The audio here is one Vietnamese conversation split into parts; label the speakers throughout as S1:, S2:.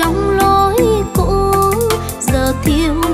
S1: trong lối
S2: cũ. Giờ thiếu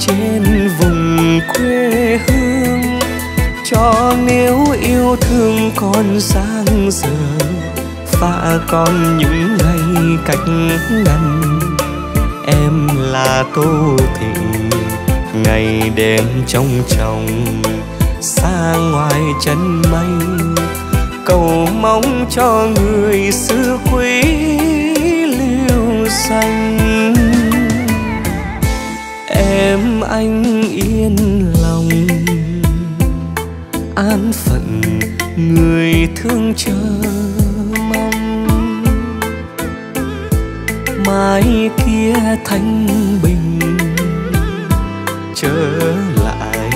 S2: trên vùng quê hương. Cho nếu yêu thương còn sang giờ và còn những ngày cách ngăn em là tô thịnh ngày đêm trong trong xa ngoài chân mây. Cầu mong cho người xưa quý lưu danh em anh yên lòng. An phận người thương chờ mong. Mai kia thanh bình, trở lại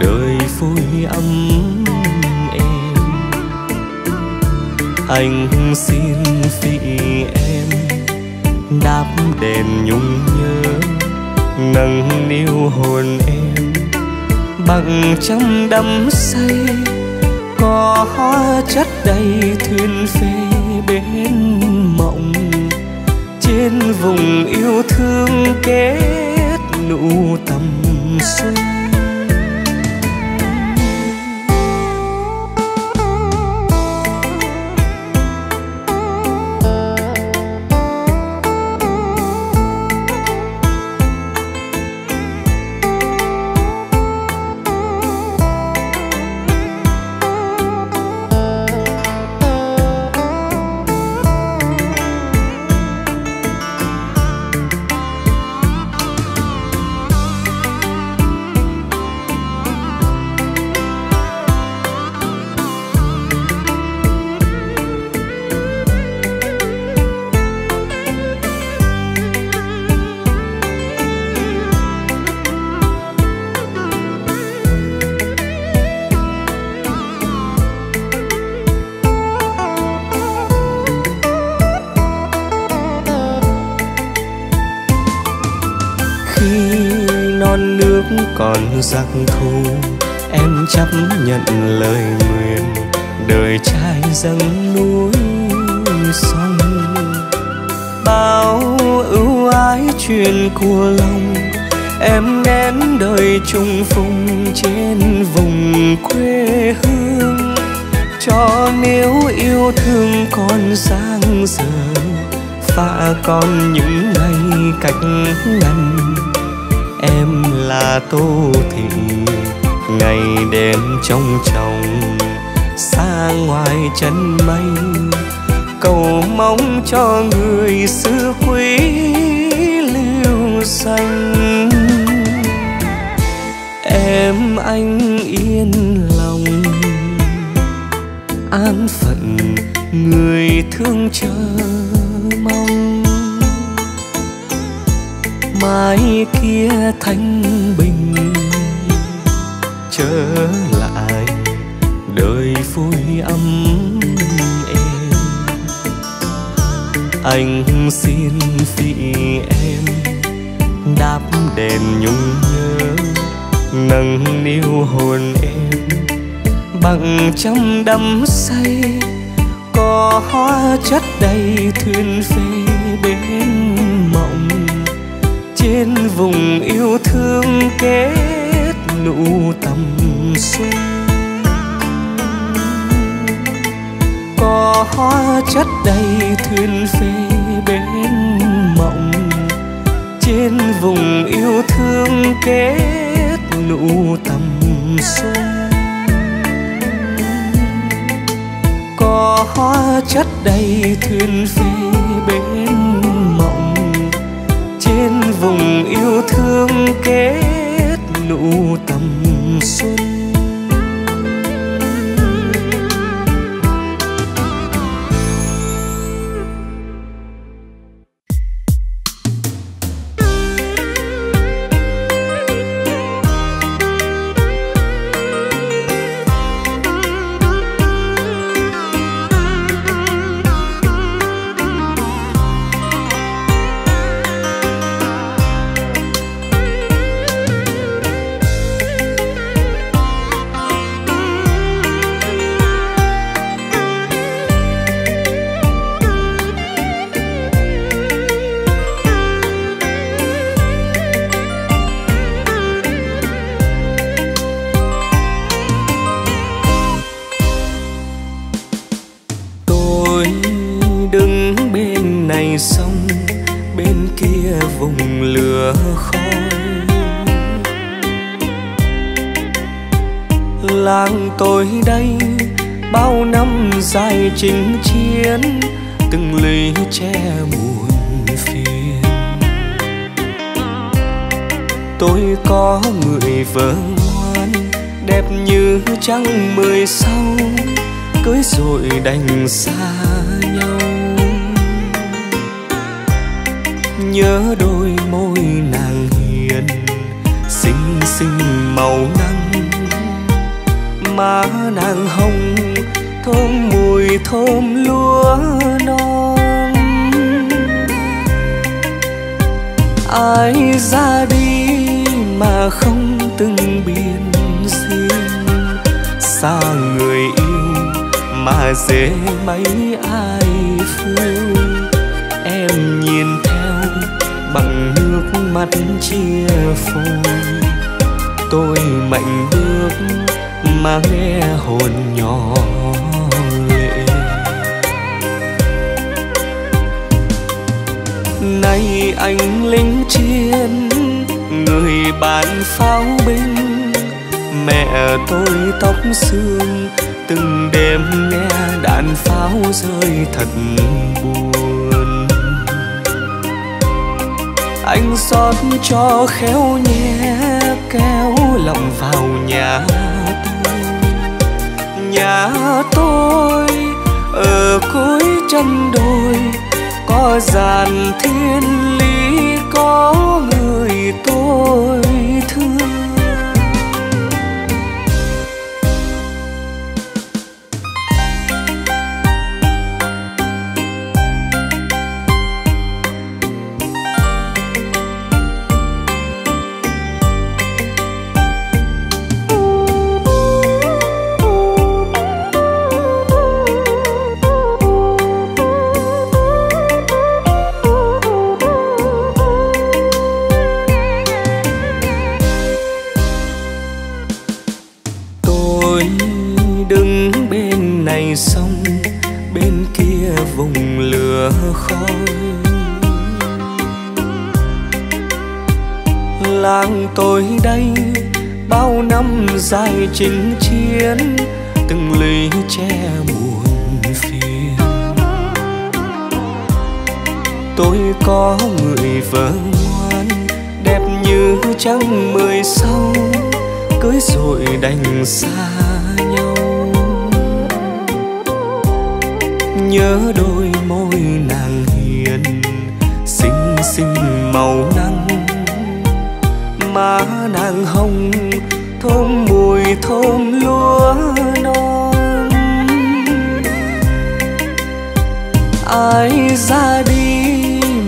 S2: đời vui ấm em anh xin phi em đáp đền nhung nhớ nâng niu hồn em. Bằng trăm đắm say, có hoa chất đầy thuyền phê bên mộng. Trên vùng yêu thương kết nụ tầm xuân chuyện của lòng. Em nén đời trùng phùng trên vùng quê hương. Cho nếu yêu thương còn sang giờ và còn những ngày cách ngăn em là tô thị, ngày đêm trong trong xa ngoài chân mây, cầu mong cho người xưa quý xanh. Em anh yên lòng, an phận người thương chờ mong. Mai kia thanh bình, trở lại đời vui ấm em. anh xin vì em đèn nhung nhớ, nâng niu hồn em. Bằng trăm đắm say, có hoa chất đầy thuyền phê bên mộng. Trên vùng yêu thương kết nụ tầm xuân. Có hoa chất đầy thuyền phê trên vùng yêu thương kết nụ tầm xuân có hoa chất đầy thuyền phi bên mộng. Trên vùng yêu thương kết nụ chinh chiến, từng ly che buồn phiền. Tôi có người vợ ngoan, đẹp như trăng mười sau, cưới rồi đành xa nhau. Nhớ đôi môi nàng hiền, xinh xinh màu nắng. Má nàng hồng, thơm mùi thơm lúa non. Ai ra đi mà không từng biên riêng xa người yêu mà dễ mấy ai phương em nhìn theo bằng nước mắt chia phôi. Tôi mạnh bước mà nghe hồn nhỏ. Anh lính chiến, người bạn pháo binh. Mẹ tôi tóc xương, từng đêm nghe đạn pháo rơi thật buồn. Anh xót cho khéo nhé, kéo lòng vào nhà tôi. Nhà tôi, ở cuối chân đồi, có dàn thiên lý có người tôi thương. Dài chinh chiến, từng ly che buồn phiền. Tôi có người vợ ngoan, đẹp như trăng mười sau, cưới rồi đành xa nhau. Nhớ đôi môi nàng hiền, xinh xinh màu nắng, má nàng hồng thơm lúa non. Ai ra đi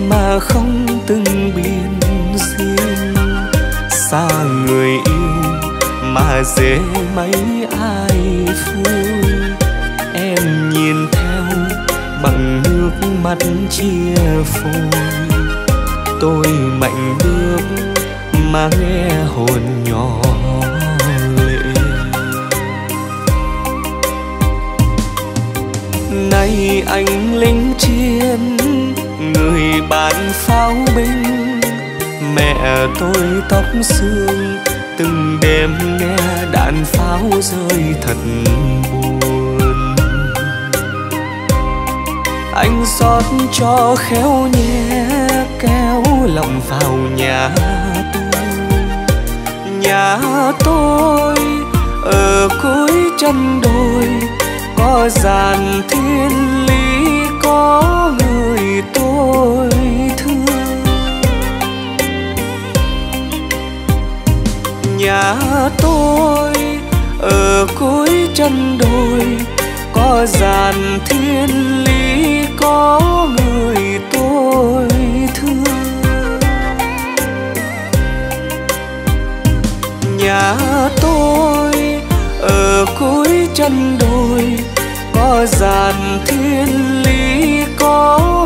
S2: mà không từng biên riêng xa người yêu mà dễ mấy ai vui em nhìn theo bằng nước mắt chia phôi. Tôi mạnh bước mà nghe hồn nhỏ. Anh lính chiến, người bạn pháo binh mẹ tôi tóc xương, từng đêm nghe đạn pháo rơi thật buồn anh rót cho khéo nhé kéo lòng vào nhà tôi. nhà tôi ở cuối chân đồi có dàn thiên lý có người tôi thương. Nhà tôi ở cuối chân đồi, có dàn thiên lý có người tôi thương. Nhà tôi ở cuối chân đồi có thiên lý có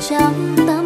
S1: trắng tâm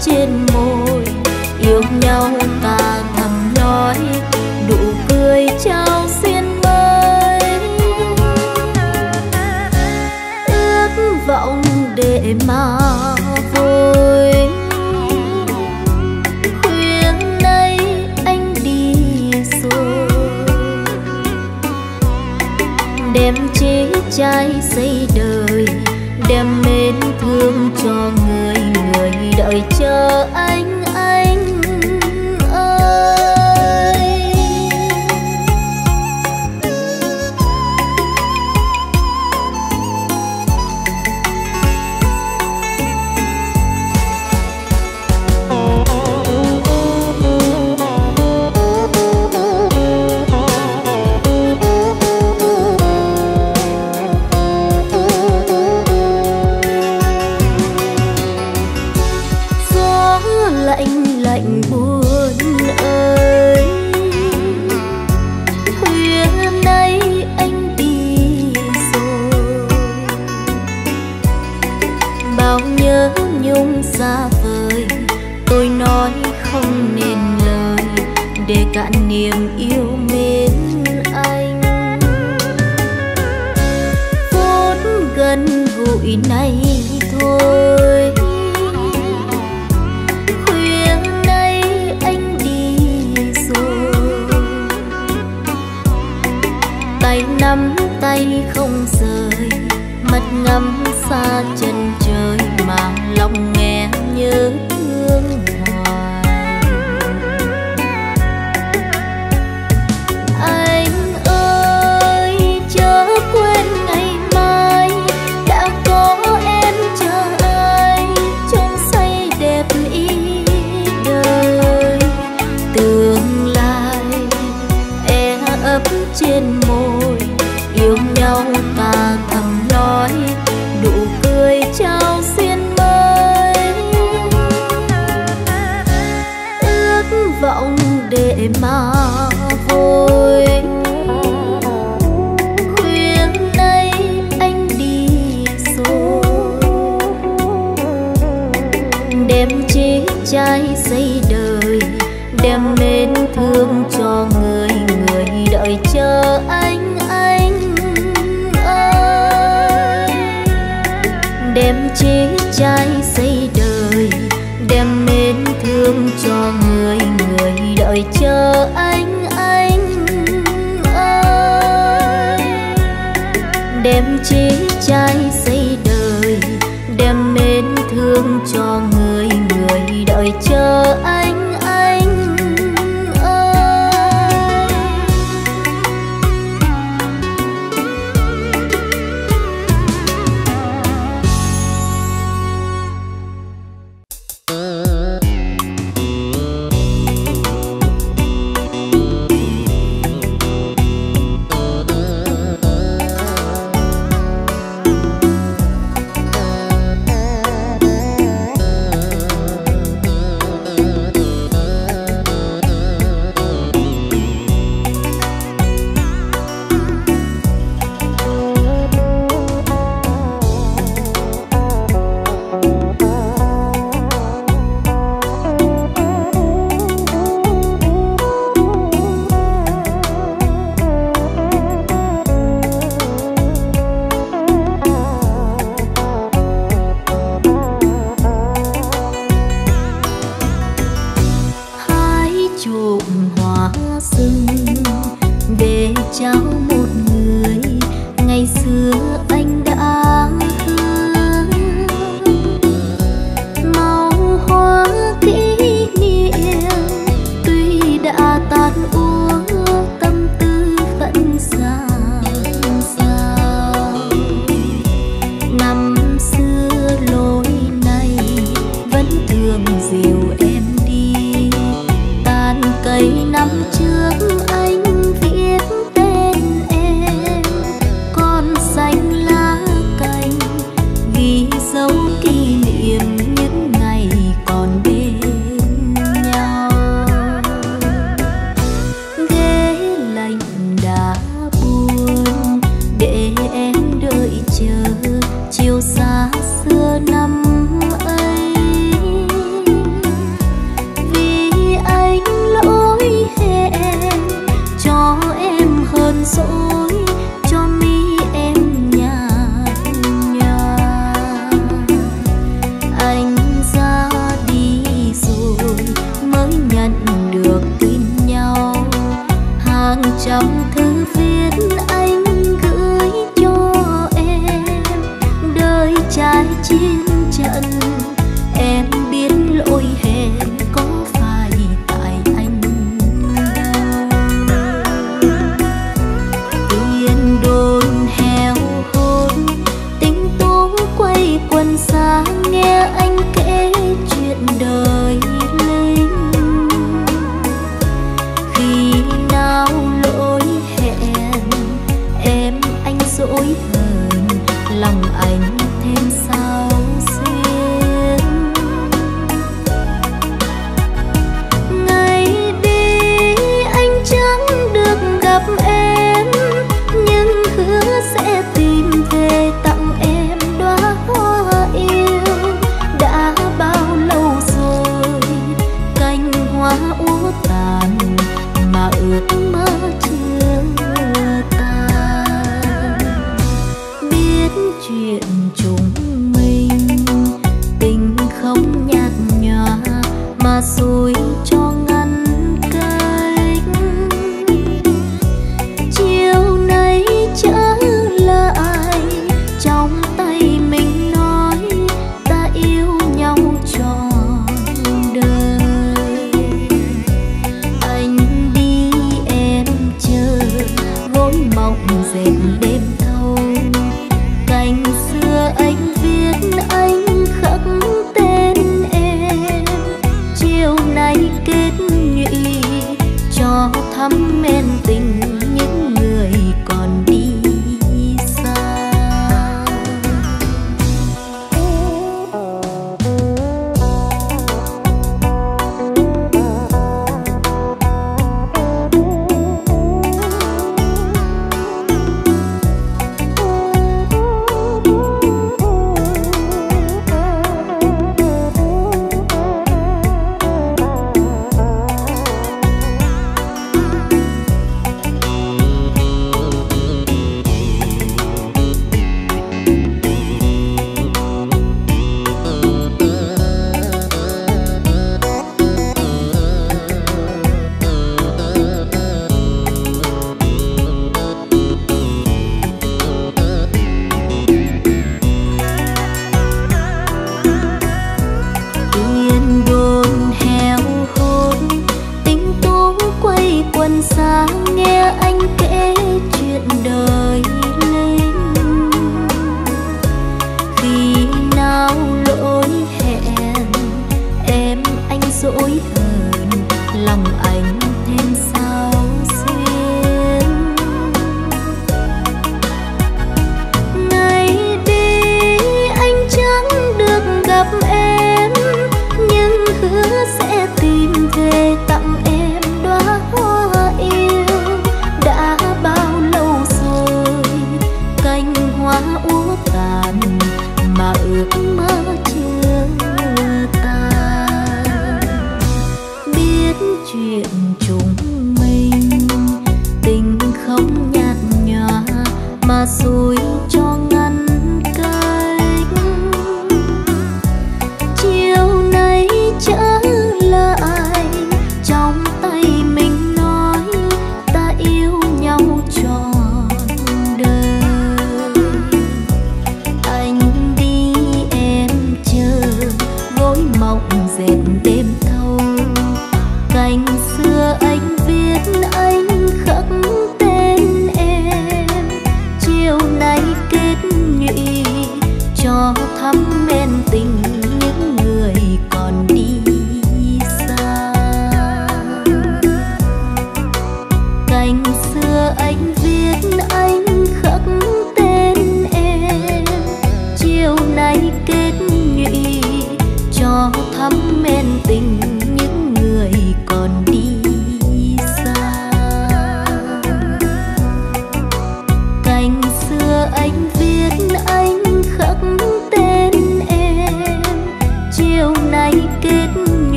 S1: trên môi. Yêu nhau ta thầm nói, đủ cười trao xiên mới. Ước vọng để mà vui. Khuyên nay anh đi rồi. Đêm chế cháy trai xây đời, đem mến thương cho người người đợi chờ anh anh ơi. Đem chế trai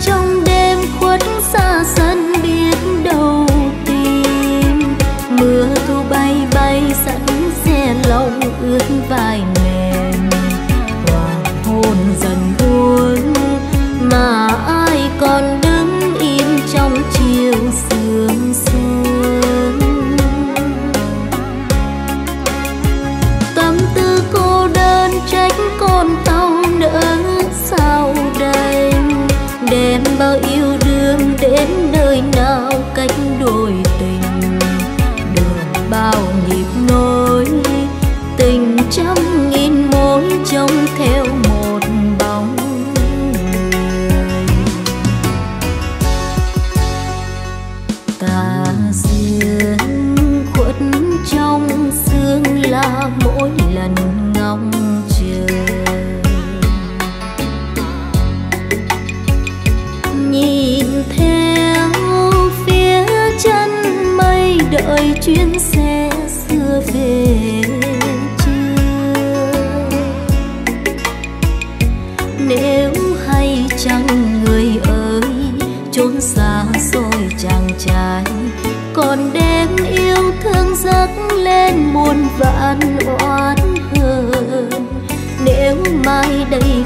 S1: trong đêm khuất xa sân. đây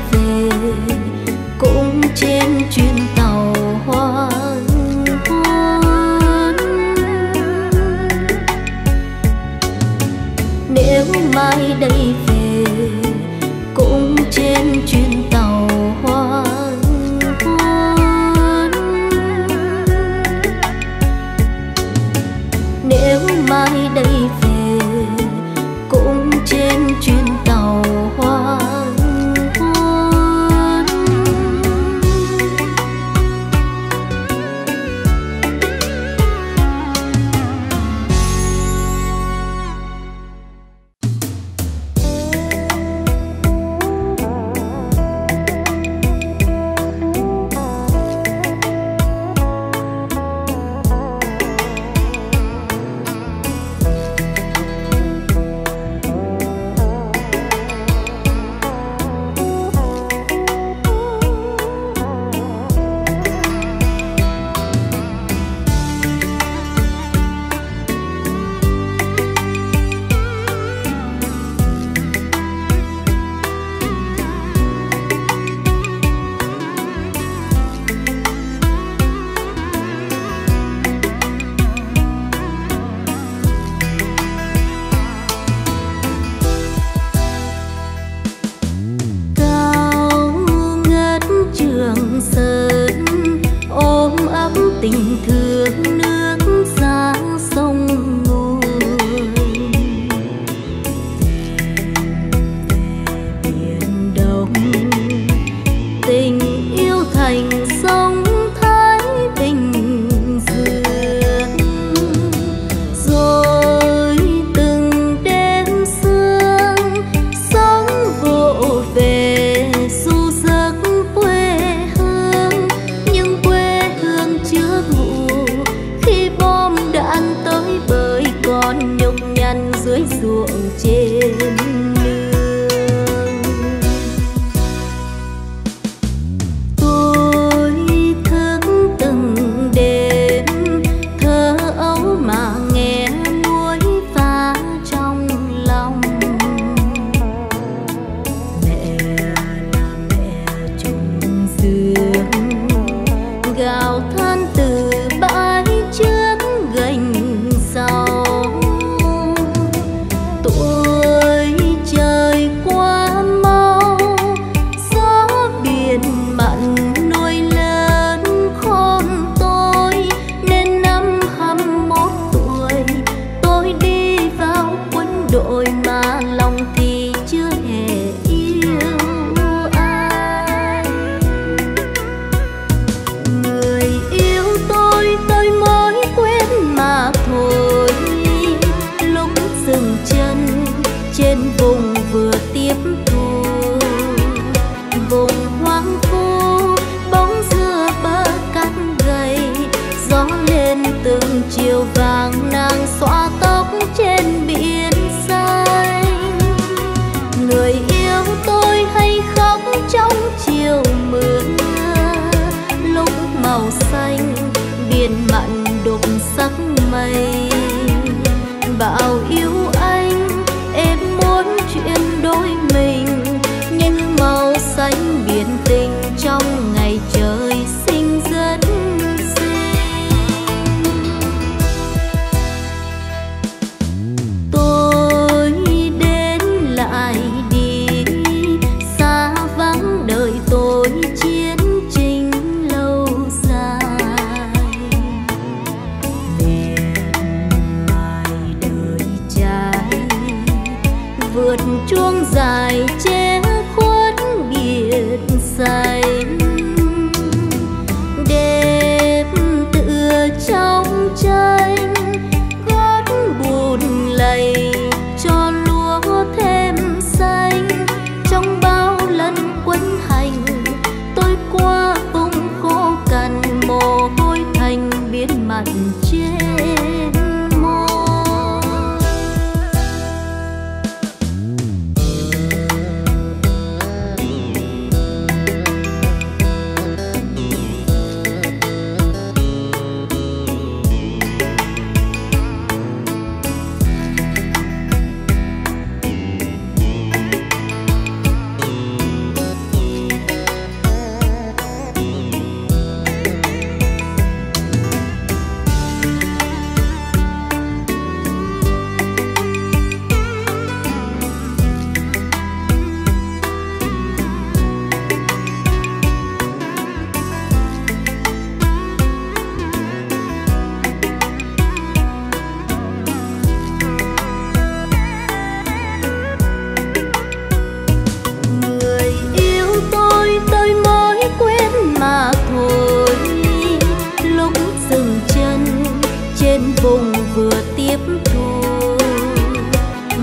S1: vừa tiếp thu.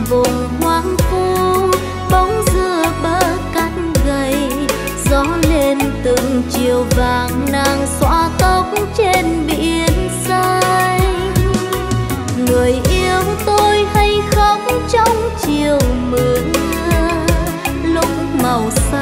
S1: Vùng hoang vu, bóng dừa bơ cắt gầy, gió lên từng chiều vàng nàng xóa tóc trên biển xanh. Người yêu tôi hay khóc trong chiều mưa, lúc màu xanh